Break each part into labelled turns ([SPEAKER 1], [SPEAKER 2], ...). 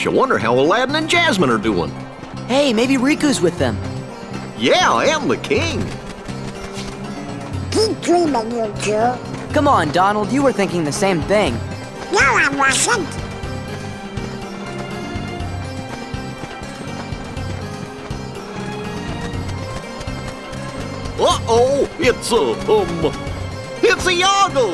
[SPEAKER 1] Gorge, I wonder how Aladdin and Jasmine are doing.
[SPEAKER 2] Hey, maybe Riku's with them.
[SPEAKER 1] Yeah, I am the king.
[SPEAKER 3] Keep dreaming, you two.
[SPEAKER 2] Come on, Donald, you were thinking the same thing.
[SPEAKER 3] No, I wasn't.
[SPEAKER 1] Uh-oh, it's a, um, it's a Iago.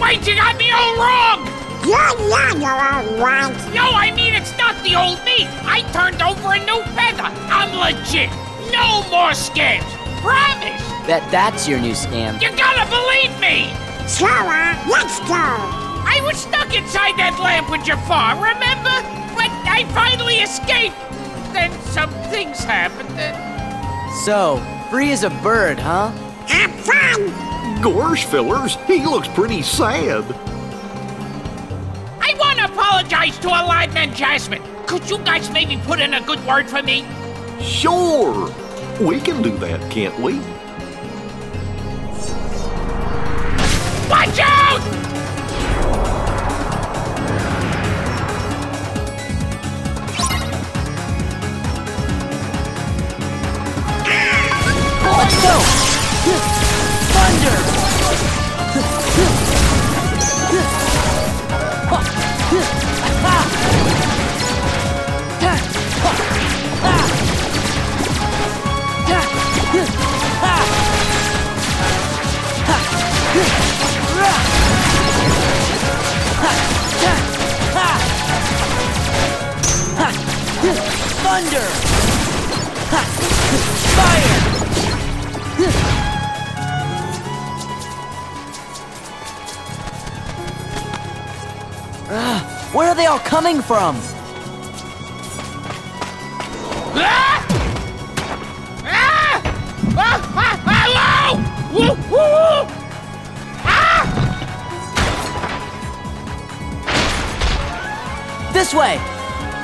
[SPEAKER 4] Wait, you got me all wrong!
[SPEAKER 3] You're young, all right.
[SPEAKER 4] No, I mean it's not the old me. I turned over a new feather. I'm legit. No more scams. Promise.
[SPEAKER 2] Bet that's your new scam.
[SPEAKER 4] You gotta believe me.
[SPEAKER 3] Sora, uh, let's go.
[SPEAKER 4] I was stuck inside that lamp with Jafar, remember? But I finally escaped. Then some things happened. And...
[SPEAKER 2] So, free as a bird, huh?
[SPEAKER 3] Have fun.
[SPEAKER 1] Gorge fillers, he looks pretty sad.
[SPEAKER 4] I want to apologize to Aladdin and Jasmine. Could you guys maybe put in a good word for me?
[SPEAKER 1] Sure, we can do that, can't we?
[SPEAKER 4] Watch out!
[SPEAKER 2] Thunder! Fire! Ah, where are they all coming from?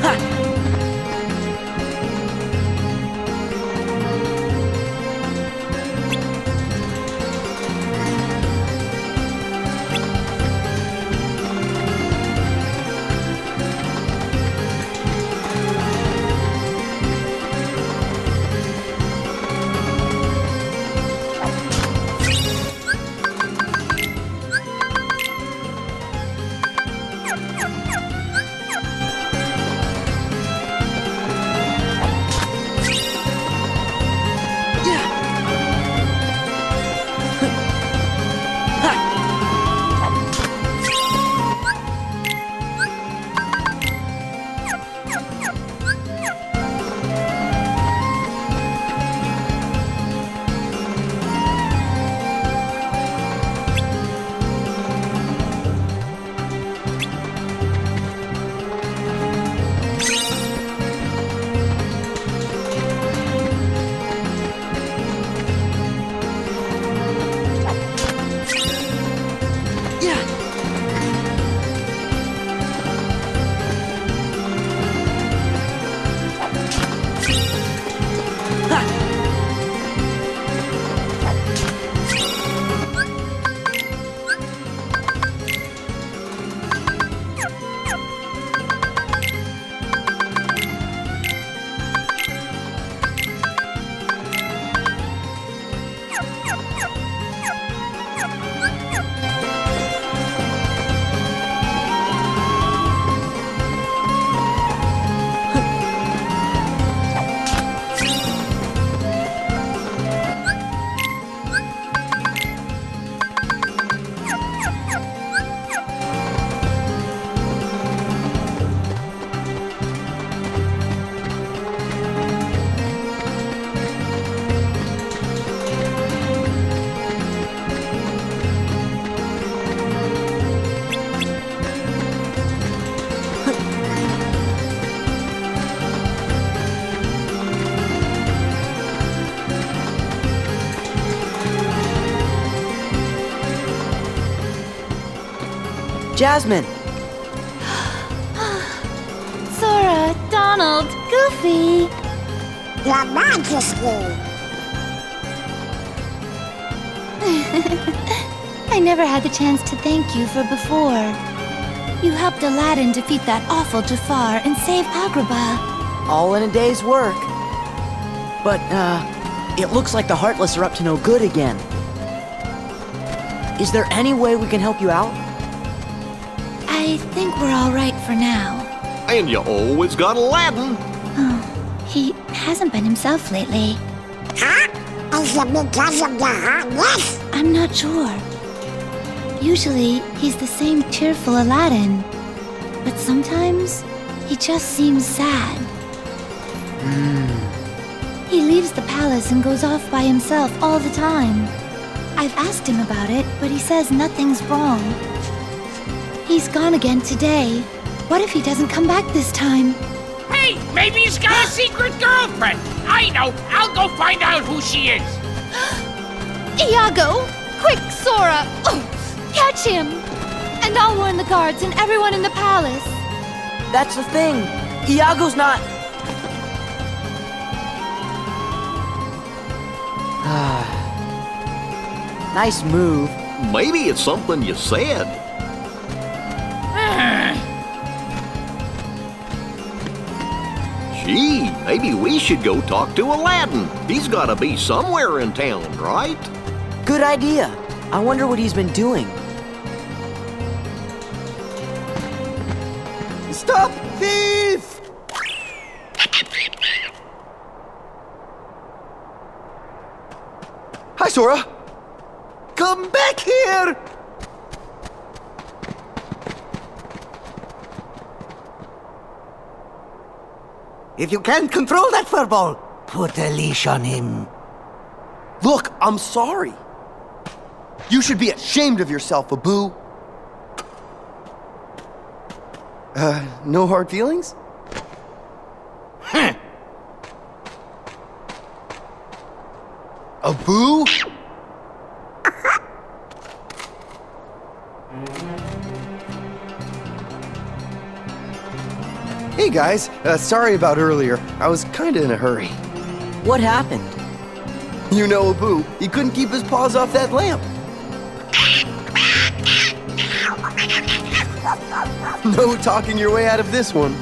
[SPEAKER 2] は。Jasmine,
[SPEAKER 5] Sora, Donald, Goofy.
[SPEAKER 3] Your Majesty.
[SPEAKER 5] I never had the chance to thank you for before. You helped Aladdin defeat that awful Jafar and save Agrabah.
[SPEAKER 2] all in a day's work. But, uh, it looks like the Heartless are up to no good again. Is there any way we can help you out?
[SPEAKER 5] I think we're all right for now.
[SPEAKER 1] And you always got Aladdin.
[SPEAKER 5] Oh, He hasn't been himself lately.
[SPEAKER 3] Huh? Is it because of the Heartless?
[SPEAKER 5] I'm not sure. Usually, he's the same cheerful Aladdin. But sometimes, he just seems sad. He leaves the palace and goes off by himself all the time. I've asked him about it, but he says nothing's wrong. He's gone again today. What if he doesn't come back this time?
[SPEAKER 4] Hey, maybe he's got a secret girlfriend. I know. I'll go find out who she is.
[SPEAKER 5] Iago! Quick, Sora! Oh, catch him! And I'll warn the guards and everyone in the palace.
[SPEAKER 2] That's the thing. Iago's not. nice move.
[SPEAKER 1] Maybe it's something you said. Gee, maybe we should go talk to Aladdin. He's gotta be somewhere in town, right?
[SPEAKER 2] Good idea. I wonder what he's been doing.
[SPEAKER 6] Stop thief! Hi, Sora. Come back here! If you can't control that furball, put a leash on him. Look, I'm sorry. You should be ashamed of yourself, Abu. Uh, no hard feelings? Abu? Hey guys, uh, sorry about earlier. I was kinda in a hurry.
[SPEAKER 2] What happened?
[SPEAKER 6] You know Abu, he couldn't keep his paws off that lamp. No talking your way out of this one.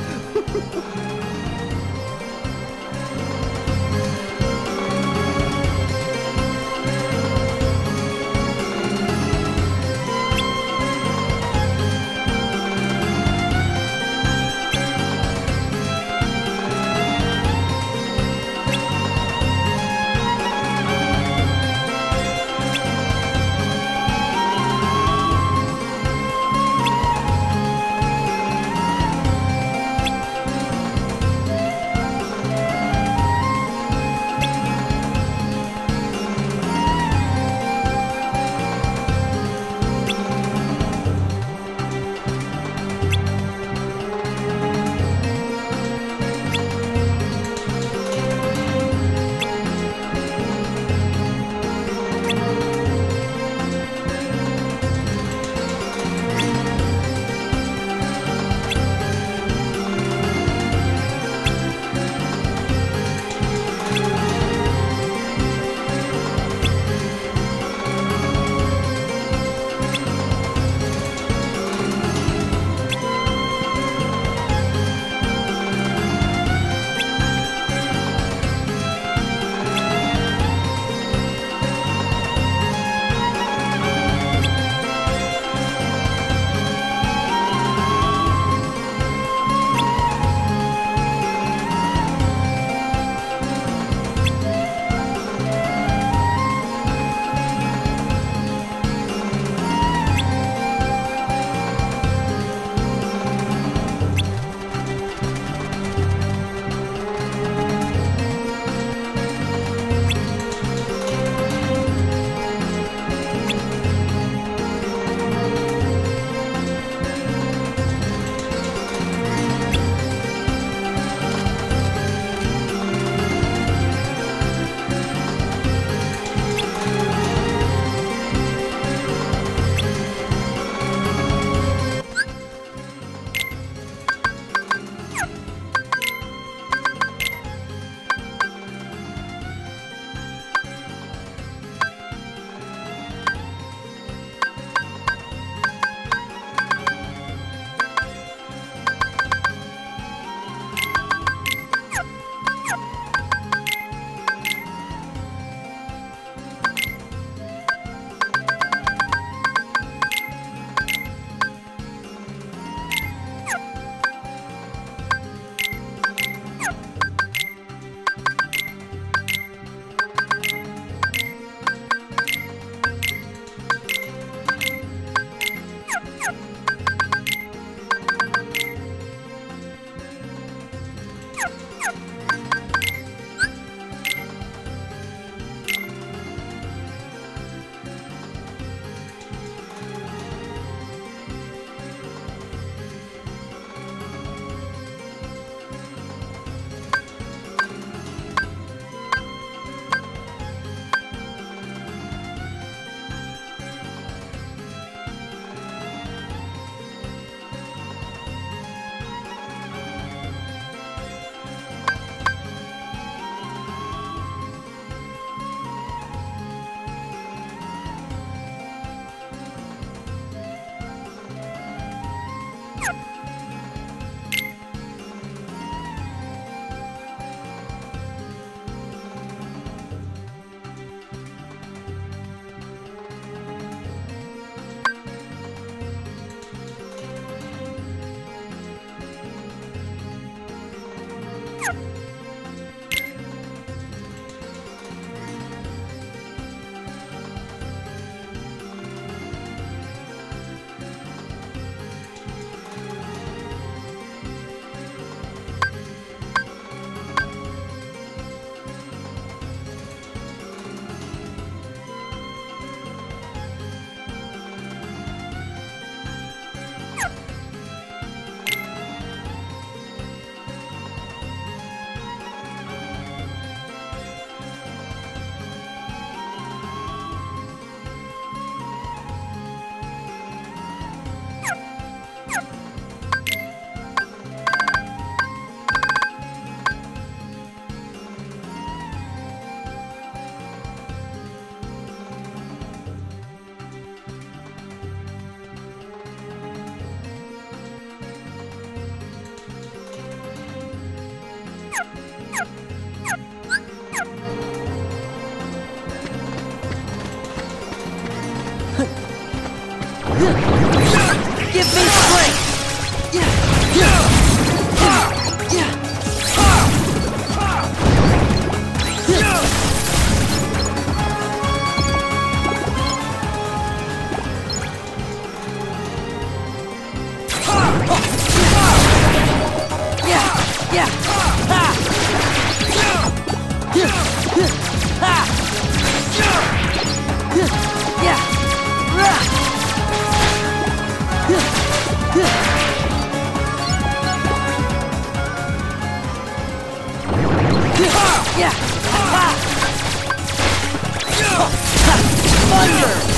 [SPEAKER 2] Yeah! Thunder!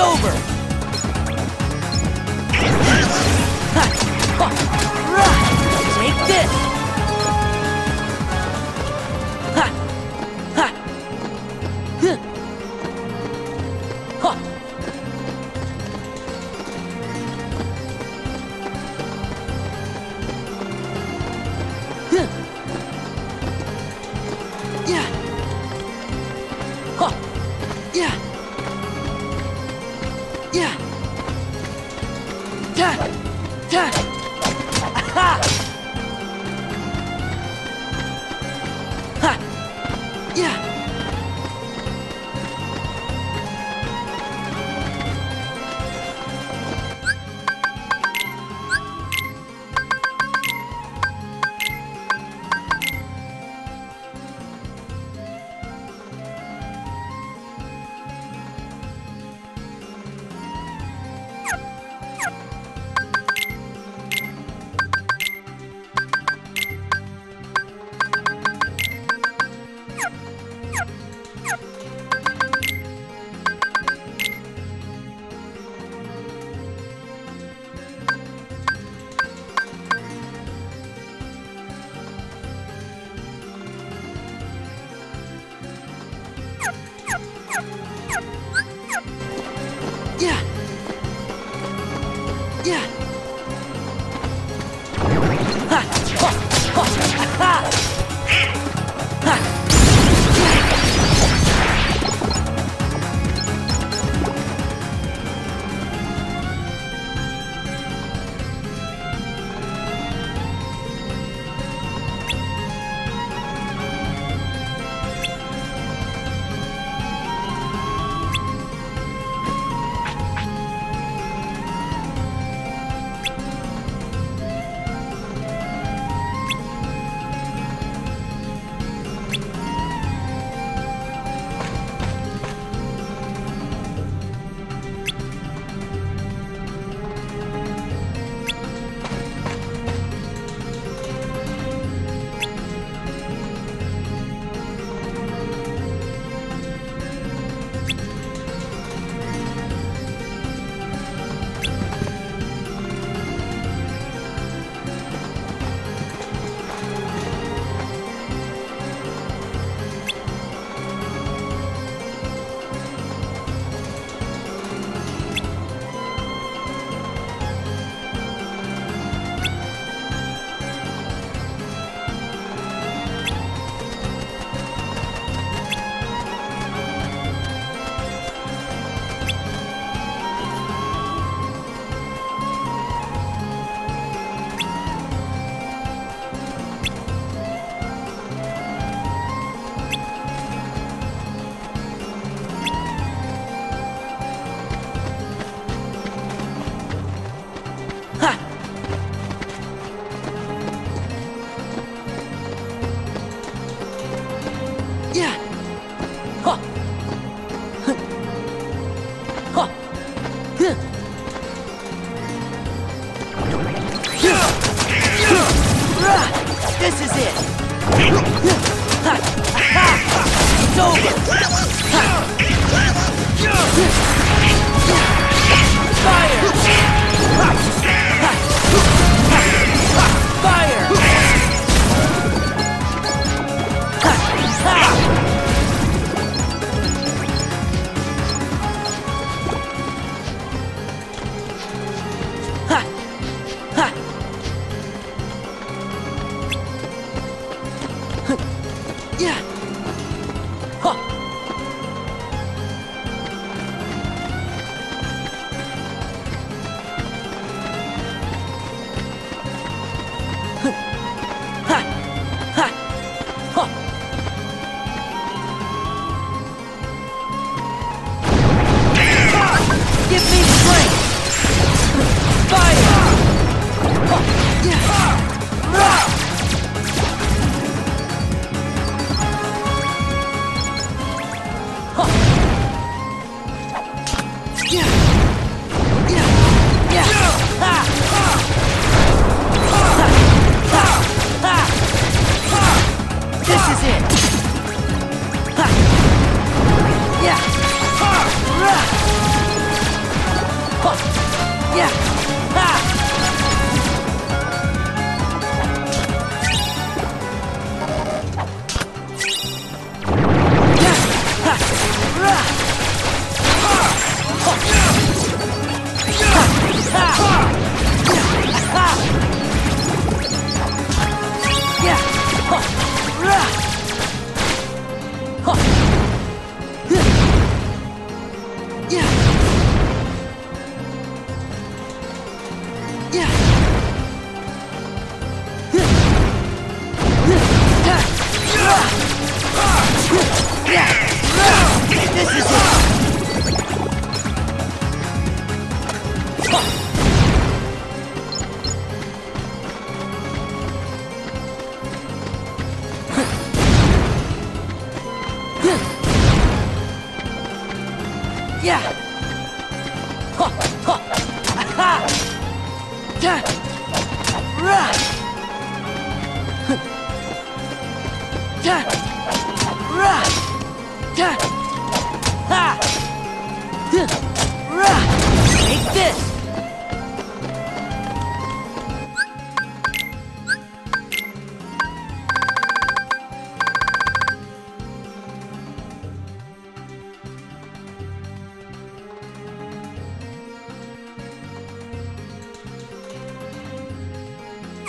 [SPEAKER 2] Over!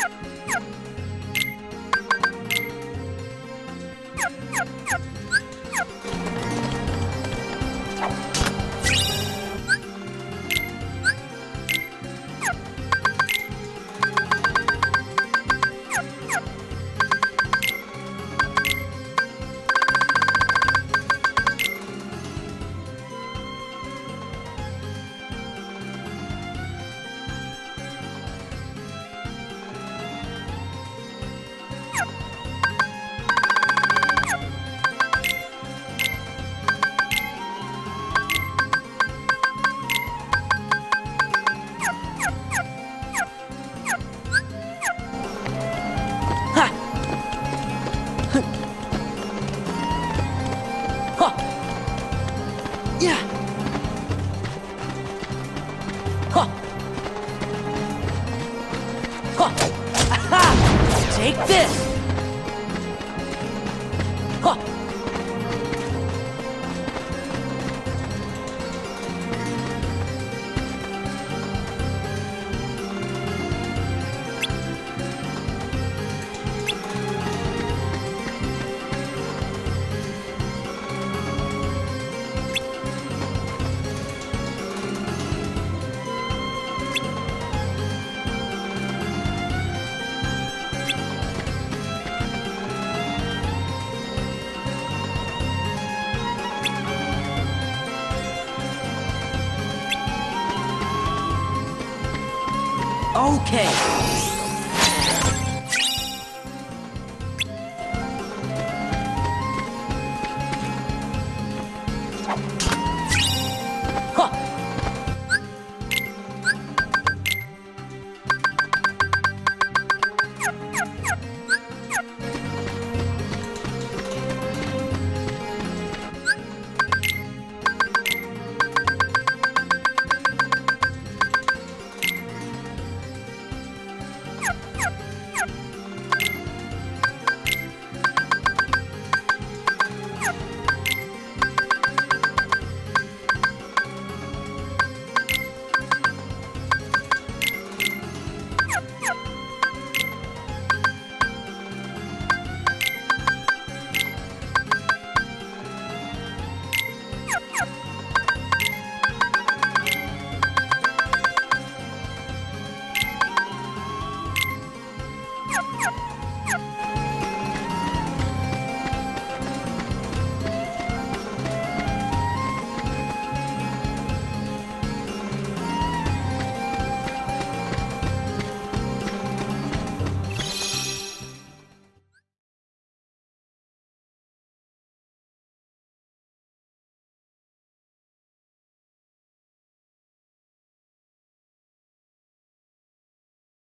[SPEAKER 2] ハハハ!对